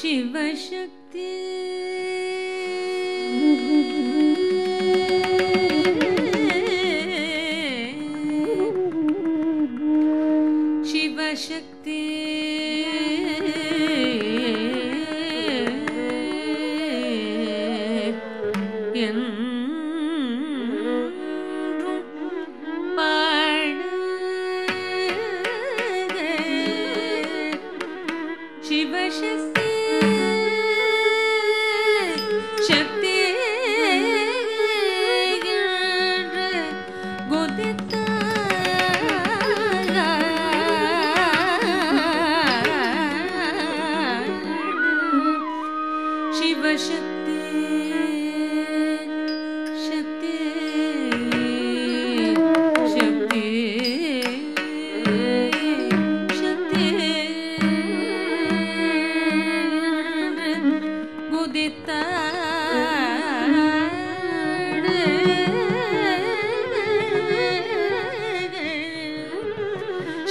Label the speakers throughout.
Speaker 1: शिवशक्ति। शिवशक्ति। पाण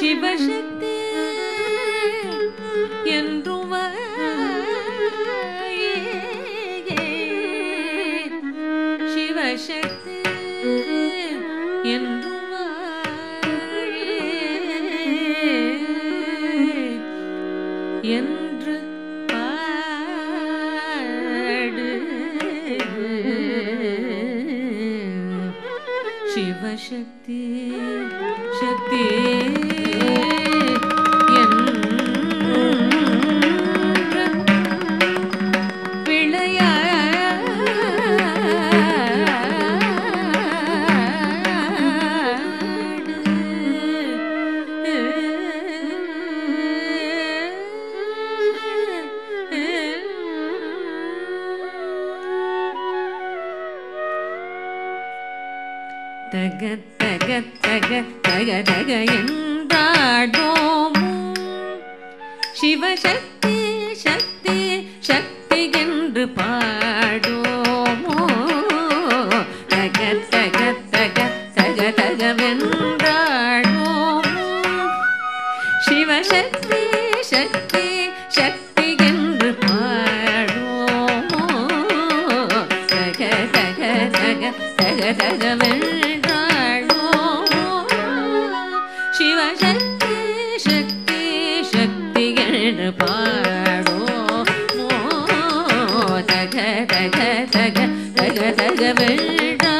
Speaker 1: शिवशक्ति தக தக தக தக தக என்றாடோம் சிவசக்தி சக்தி சக்தி என்று பாடோமோ தக தக தக தக தகவென்றாடோமோ சிவசக்தி சக்தி சக்தி என்று பாடோமோ தக தக தக தக தகவென்றாடோமோ சக்தி சக்தி என்று பாடோமோ தக தக தக தக தகவென்றாடோமோ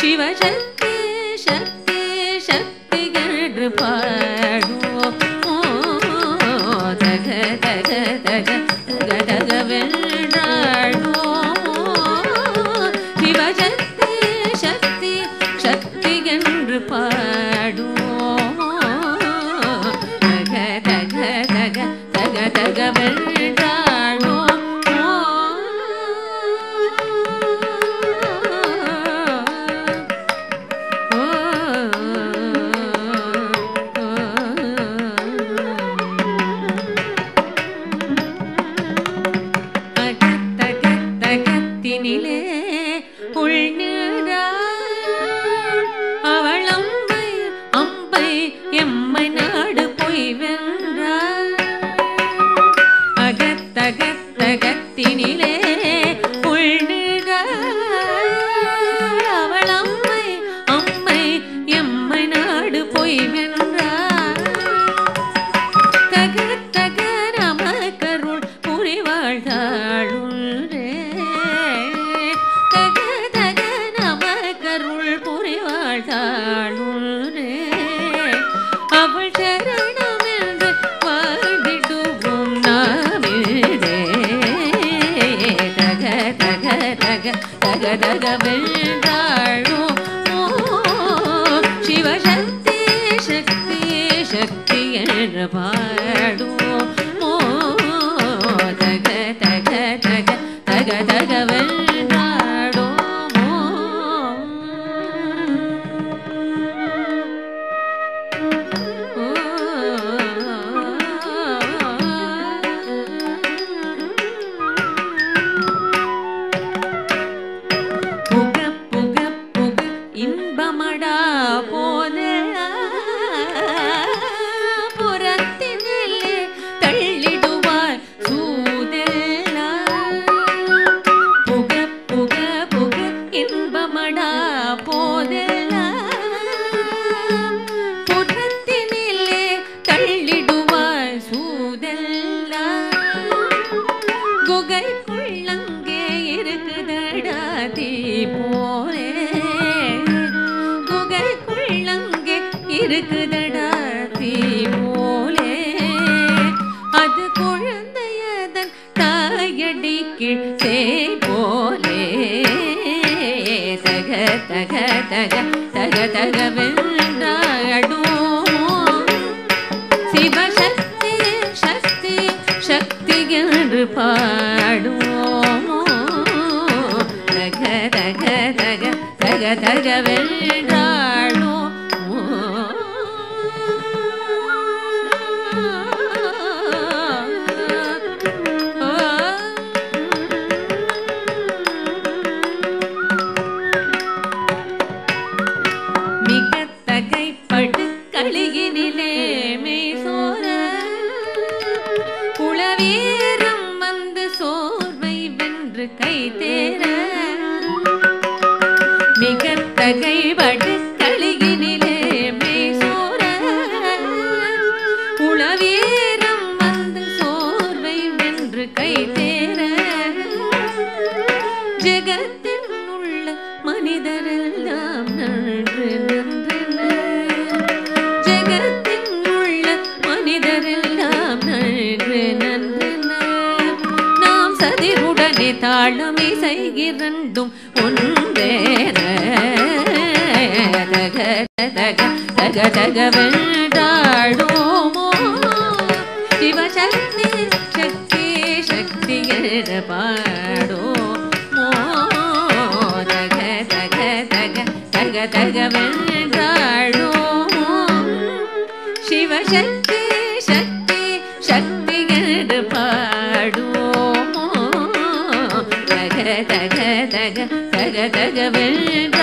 Speaker 1: சிவசக்தி சக்தி சக்தி என்று பாடுவோம் நாடு போய் தக தக நமக்கருள் புரிவாழ்தாளுரே தக தக நமக்கருள் புரிவாழ்தாளுரே அவள் சரணம் என்று வாழ்ந்திடுவோம் தக தக தக தக தக சக்தி என்ற பாடுவோம் இருக்குதடா தீ போலே. அது குழந்தையதன் தாயடி கீழ்த்தே போலே. தக தக தக தக தக சிவசக்தி சக்தி சக்தி என்று பாடுவோமோ. தக தக தக தக தக ಮರಳಿಗೆ ನಿಲೆ தாளமே செய்கிறண்டும் ஒன்றேற தக தக தக தக சிவசக்தி சக்தி சக்தி என்ற பாடோமோ தக தக தக தக தக வென்றாடுமோ சிவசக்தி தக